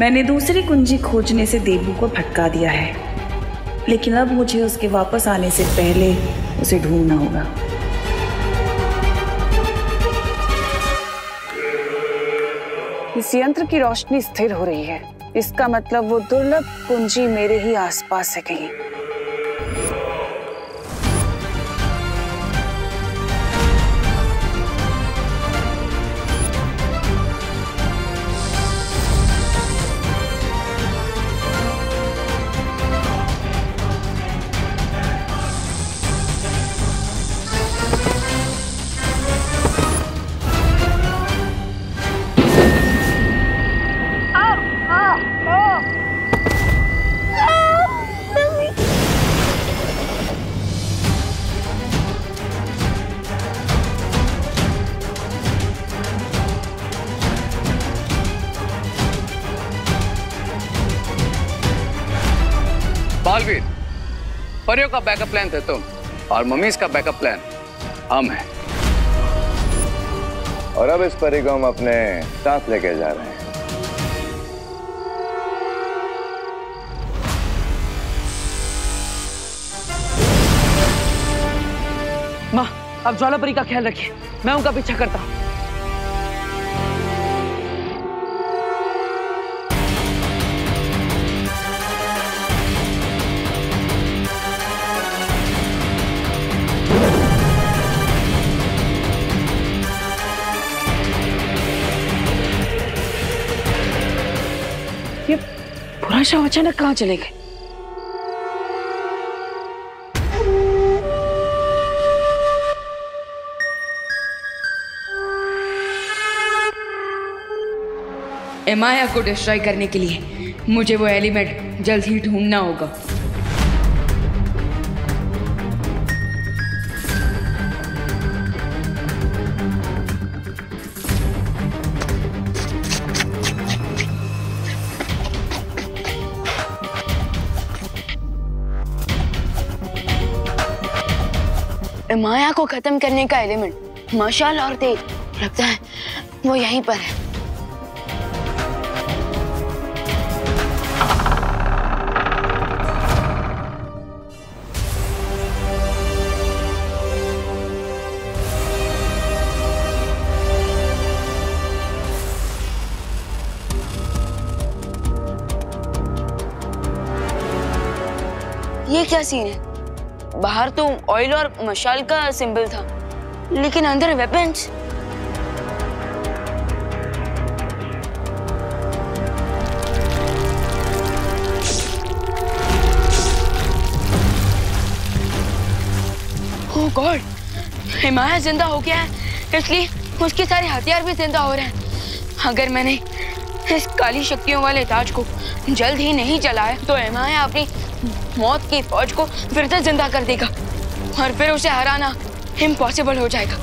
मैंने दूसरी कुंजी खोजने से देबू को भटका दिया है। लेकिन अब मुझे उसके वापस आने से पहले उसे ढूंढना होगा। इस यंत्र की रोशनी स्थिर हो रही है। इसका मतलब वो दुर्लभ कुंजी मेरे ही आसपास है कहीं। परियों का बैकअप प्लान थे तुम और मम्मीज का बैकअप प्लान हम हैं। और अब इस परी को हम अपने साथ लेके जा रहे हैं। माँ अब ज्वालापरी का ख्याल रखिए। मैं उनका पीछा करता हूँ। शव अचानक कहाँ चले गए? एमाया को डिस्ट्रॉय करने के लिए मुझे वो एलिमेंट जल्द ही ढूंढना होगा। माया को खत्म करने का एलिमेंट मशाल और तेज लगता है, वो यहीं पर है। ये क्या सीन है? बाहर तो ऑयल और मशाल का सिंबल था, लेकिन अंदर वेपन्स गॉड हिमाया ज़िंदा हो गया है। इसलिए उसके सारे हथियार भी ज़िंदा हो रहे हैं। अगर मैंने इस काली शक्तियों वाले ताज को जल्द ही नहीं जलाए तो एमाया अपनी मौत की फौज को फिर से ज़िंदा कर देगा और फिर उसे हराना इम्पॉसिबल हो जाएगा।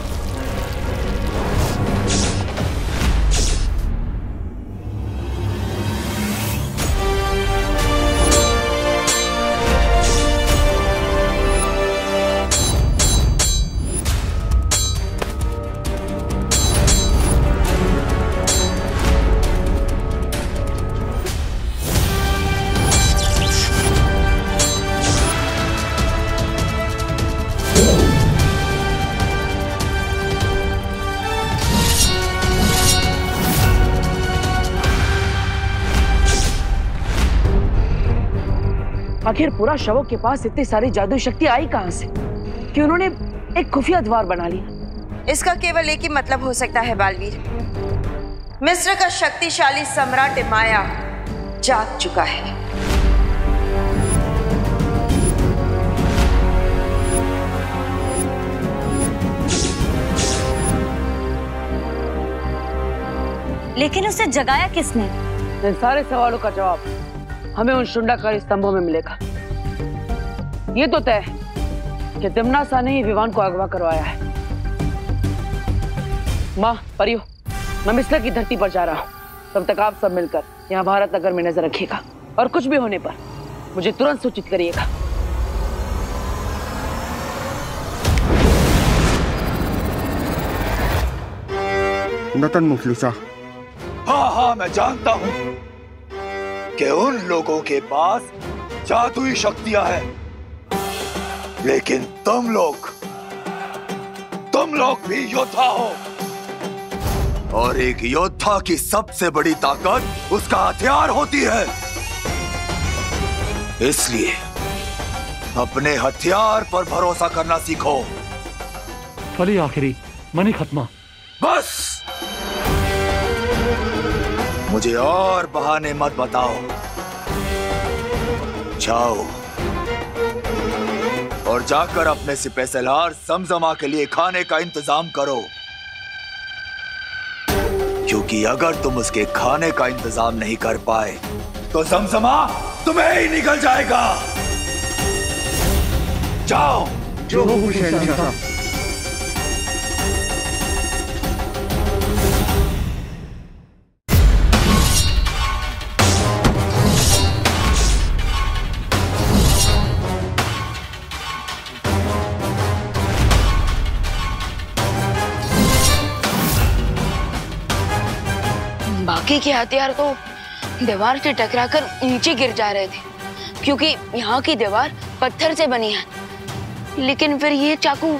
आखिर पूरा शवों के पास इतनी सारी जादू शक्ति आई कहाँ से? कि उन्होंने एक खुफिया द्वार बना लिया। इसका केवल एक ही मतलब हो सकता है बालवीर। मिस्र का शक्तिशाली सम्राट माया जाग चुका है। लेकिन उसे जगाया किसने? इन सारे सवालों का जवाब हमें उन शुंडाकारी स्तंभों में मिलेगा। ये तो तय है कि तिमनासा ने ही विवान को अगवा करवाया है। माँ परियो मैं मिस्र की धरती पर जा रहा हूँ। तब तक आप सब मिलकर यहाँ भारत नगर में नज़र रखिएगा और कुछ भी होने पर मुझे तुरंत सूचित करिएगा। नतन मुफलिसा हाँ हाँ मैं जानता हूँ। कि उन लोगों के पास जादुई शक्तियाँ हैं। लेकिन तुम लोग तुम लोग भी योद्धा हो। और एक योद्धा की सबसे बड़ी ताकत उसका हथियार होती है। इसलिए अपने हथियार पर भरोसा करना सीखो। फली आखिरी मनी खत्मा। बस! मुझे और बहाने मत बताओ। जाओ। और जाकर अपने सिपह सलार समजमा के लिए खाने का इंतज़ाम करो। क्योंकि अगर तुम उसके खाने का इंतज़ाम नहीं कर पाए तो समसमा तुम्हें ही निकल जाएगा। जाओ। जो शहनशाह बाकी के हथियार तो दीवार से टकराकर नीचे गिर जा रहे थे, क्योंकि यहाँ की दीवार पत्थर से बनी है। लेकिन फिर ये चाकू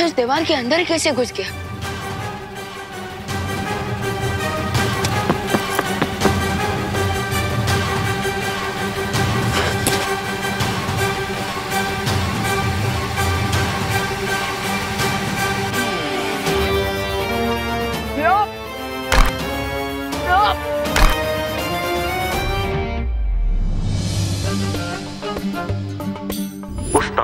इस दीवार के अंदर कैसे घुस गया?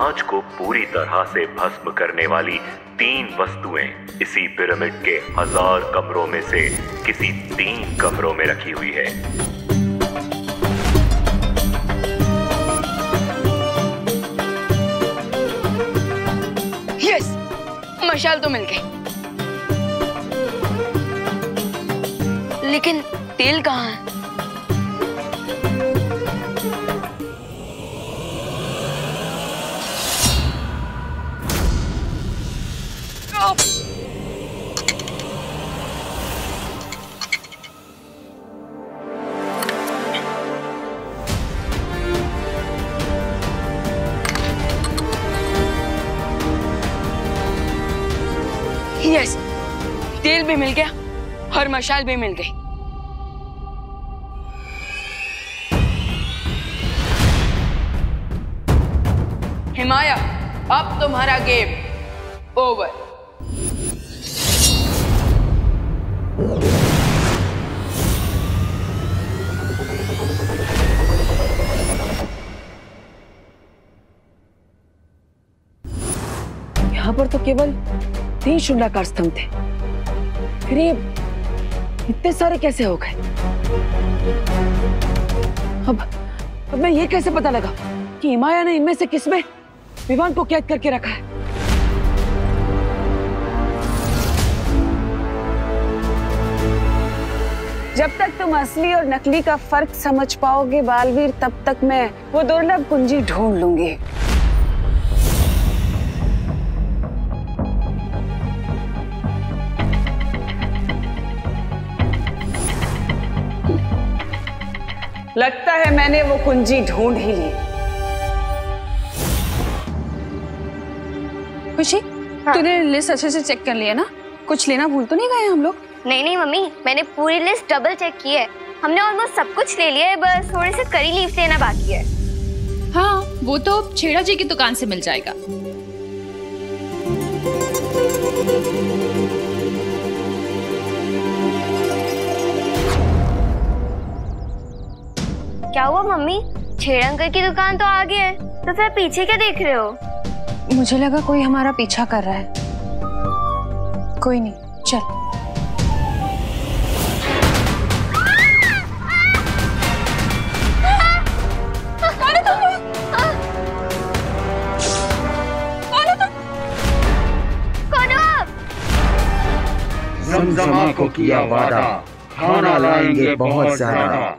उस ताज को पूरी तरह से भस्म करने वाली तीन वस्तुएँ इसी पिरामिड के हज़ार कमरों में से किसी तीन कमरों में रखी हुई है। मशाल तो मिल गई। लेकिन तेल कहाँ है? तेल भी मिल गया और मशाल भी मिल गई। हिमाया अब तुम्हारा गेम ओवर यहाँ पर तो केवल तीन शुंडाकार स्तंभ थे। फिर ये इतने सारे कैसे हो गए? अब अब मैं ये कैसे पता लगा कि हिमाया ने इनमें से किसमें विवान को कैद करके रखा है? जब तक तुम असली और नकली का फ़र्क समझ पाओगे बालवीर, तब तक मैं वो दुर्लभ कुंजी ढूंढ लूँगी। लगता है मैंने वो कुंजी ढूंढ ही ली। खुशी हाँ। तूने लिस्ट अच्छे से चेक कर लिया ना? कुछ लेना भूल तो नहीं गए हम लोग? नहीं नहीं मम्मी मैंने पूरी लिस्ट डबल चेक की है। हमने ऑलमोस्ट सब कुछ ले लिया है बस थोड़े से करी लीव्स लेना बाकी है। हाँ वो तो छेड़ा जी की दुकान से मिल जाएगा। क्या हुआ मम्मी? छेड़ अंकल की दुकान तो आगे है तो फिर पीछे क्या देख रहे हो? मुझे लगा कोई हमारा पीछा कर रहा है। कोई नहीं चल। जमजमा को किया वादा। खाना लाएँगे बहुत ज़्यादा।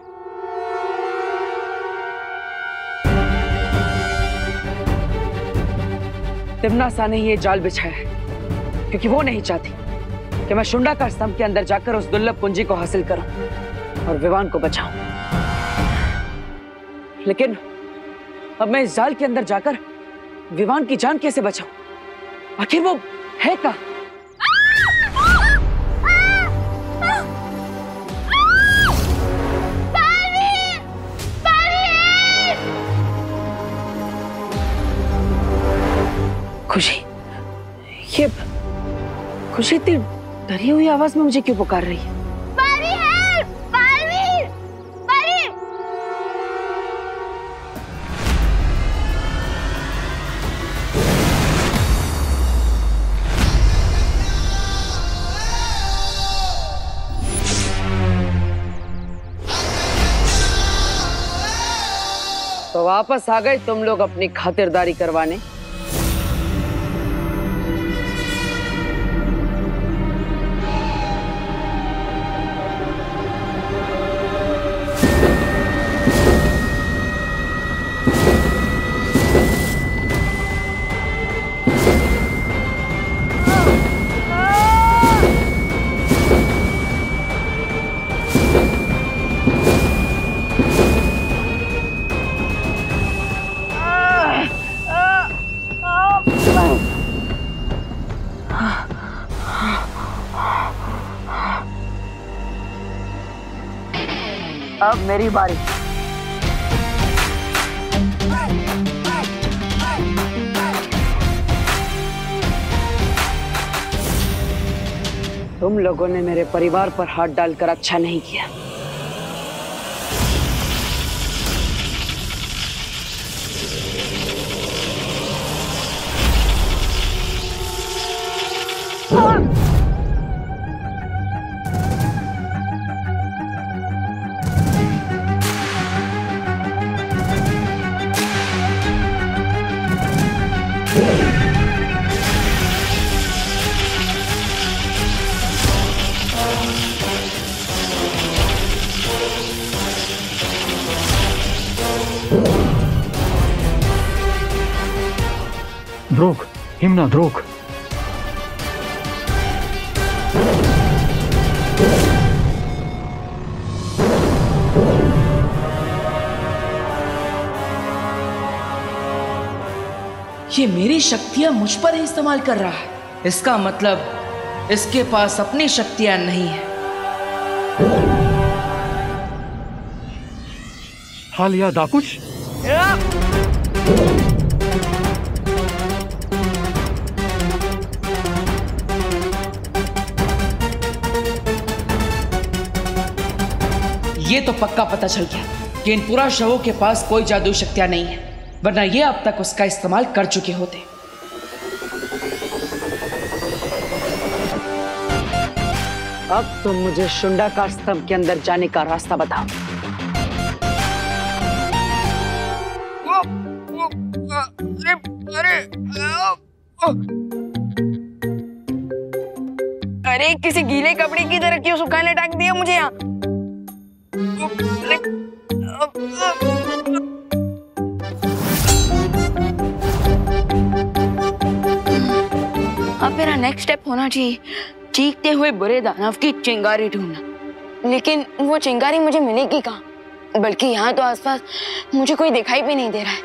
तिमनासा ने ये जाल बिछाया है, क्योंकि वो नहीं चाहती कि मैं शुंडा का स्तंभ के अंदर जाकर उस दुर्लभ कुंजी को हासिल करूँ और विवान को बचाऊं। लेकिन अब मैं इस जाल के अंदर जाकर विवान की जान कैसे बचाऊं? आखिर वो है कहा? खुशी इतनी डरी हुई आवाज़ में मुझे क्यों पुकार रही है? तो वापस आ गए तुम लोग अपनी खातिरदारी करवाने। मेरी बारी। तुम लोगों ने मेरे परिवार पर हाथ डालकर अच्छा नहीं किया। द्रोक हिमना द्रोक ये मेरी शक्तियाँ मुझ पर ही इस्तेमाल कर रहा है। इसका मतलब इसके पास अपनी शक्तियाँ नहीं है। हालिया दाकुश ये तो पक्का पता चल गया कि इन पूरा शवों के पास कोई जादू शक्तियाँ नहीं है वरना ये अब तक उसका इस्तेमाल कर चुके होते। अब तुम मुझे शुंडाकार स्तंभ के अंदर जाने का रास्ता बताओ। अरे अरे किसी गीले कपड़े की तरह क्यों सुखाने टाक दिया मुझे यहाँ? अब मेरा नेक्स्ट स्टेप होना चाहिए। चीखते हुए बुरे दानव की चिंगारी ढूंढना। लेकिन वो चिंगारी मुझे मिलेगी कहाँ? बल्कि यहाँ तो आसपास मुझे कोई दिखाई भी नहीं दे रहा है।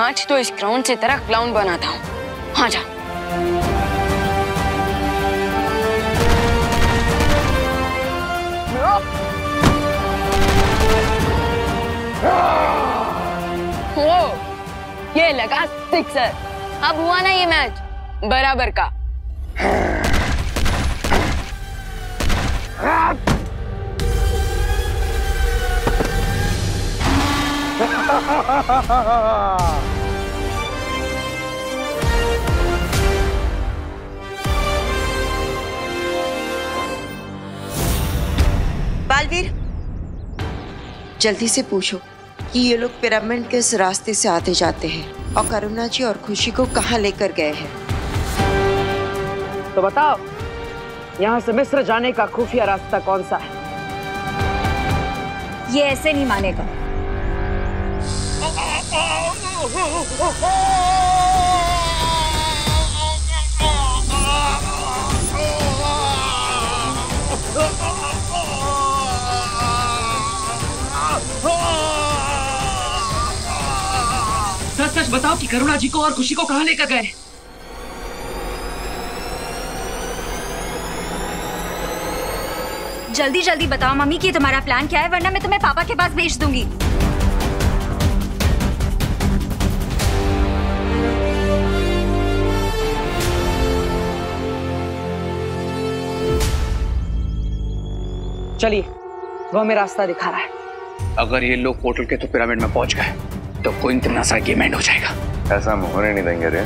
आज तो इस क्राउन से तरह क्लाउन बनाता हूँ। हाँ जा। ये लगा सिक्सर अब हुआ ना ये मैच बराबर का। बालवीर। जल्दी से पूछो कि ये लोग पिरामिड किस रास्ते से आते जाते हैं और करुणा जी और खुशी को कहाँ लेकर गए हैं? तो बताओ यहाँ से मिस्र जाने का खुफिया रास्ता कौन सा है? ये ऐसे नहीं मानेगा। बताओ कि करुणा जी को और खुशी को कहाँ लेकर गए? जल्दी जल्दी बताओ मम्मी कि तुम्हारा प्लान क्या है वरना मैं तुम्हें पापा के पास भेज दूँगी। चलिए वो हमें रास्ता दिखा रहा है। अगर ये लोग पोर्टल के तो पिरामिड में पहुँच गए। तो कोई इतना सा एंड हो जाएगा। ऐसा हम होने नहीं देंगे रे।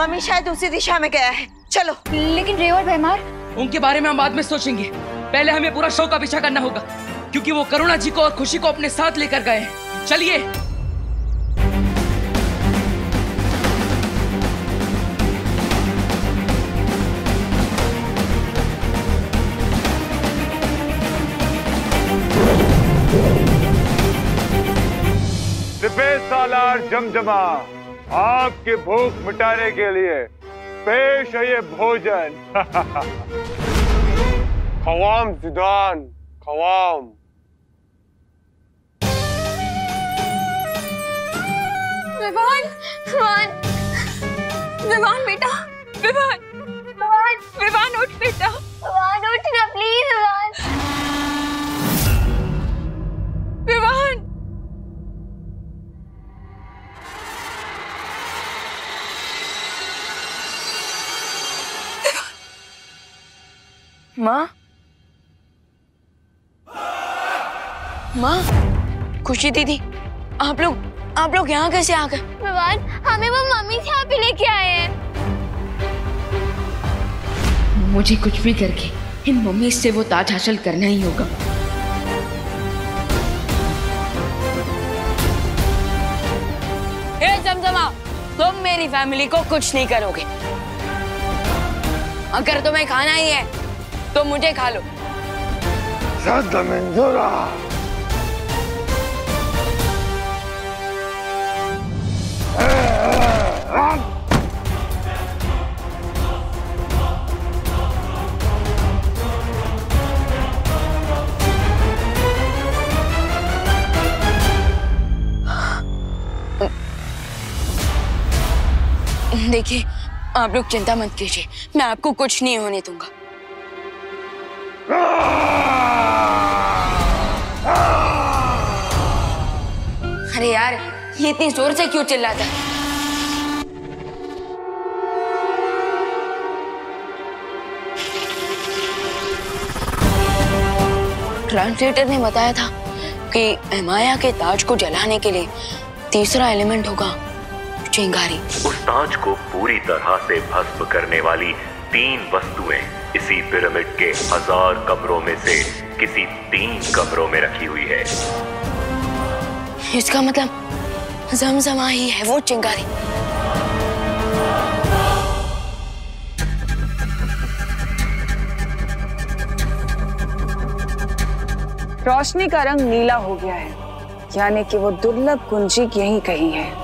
मम्मी शायद उसी दिशा में गया है। चलो। लेकिन रे और भैमार? उनके बारे में हम बाद में सोचेंगे। पहले हमें पूरा शो का पीछा करना होगा क्योंकि वो करुणा जी को और खुशी को अपने साथ लेकर गए हैं। चलिए। सालार जमजमा। आपकी भूख मिटाने के लिए पेश है ये भोजन। खवाम जिदान खवाम। विवान विवान विवान बेटा विवान विवान विवान उठ बेटा। विवान उठ ना प्लीज़ विवान विवान माँ? माँ? खुशी दीदी आप लोग आप लोग यहाँ कैसे आ गए? विवान हमें वो मम्मी से यहाँ पे लेके आए हैं। मुझे कुछ भी करके इन मम्मी से वो ताज हासिल करना ही होगा। हे जमजमा तुम मेरी फैमिली को कुछ नहीं करोगे। अगर तुम्हें खाना ही है तो मुझे खा लो। मंजूरा। देखिए आप लोग चिंता मत कीजिए मैं आपको कुछ नहीं होने दूँगा। अरे यार, ये इतनी ज़ोर से क्यों चिल्लाता है? ट्रांसलेटर ने बताया था कि हिमाया के ताज को जलाने के लिए तीसरा एलिमेंट होगा चिंगारी। उस ताज को पूरी तरह से भस्म करने वाली तीन वस्तुएँ इसी पिरामिड के हज़ार कमरों में से किसी तीन कमरों में रखी हुई है। इसका मतलब जमजमा ही है वो चिंगारी। रोशनी का रंग नीला हो गया है, यानी कि वो दुर्लभ कुंजी यहीं कहीं है।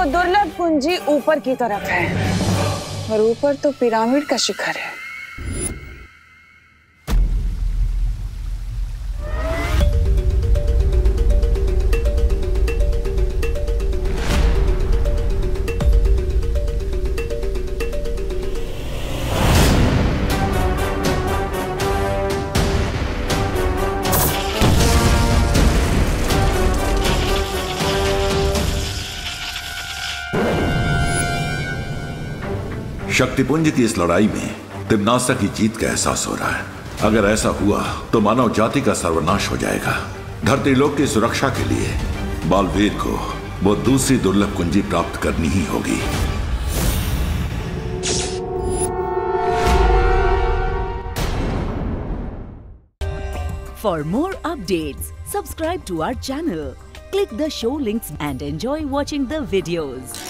वो दुर्लभ कुंजी ऊपर की तरफ़ है। और ऊपर तो पिरामिड का शिखर है। शक्तिपुंज की इस लड़ाई में तिमनासा की जीत का एहसास हो रहा है। अगर ऐसा हुआ तो मानव जाति का सर्वनाश हो जाएगा। धरती लोक की सुरक्षा के लिए बालवीर को वो दूसरी दुर्लभ कुंजी प्राप्त करनी ही होगी। For more updates, subscribe to our channel, click the show links and enjoy watching the videos.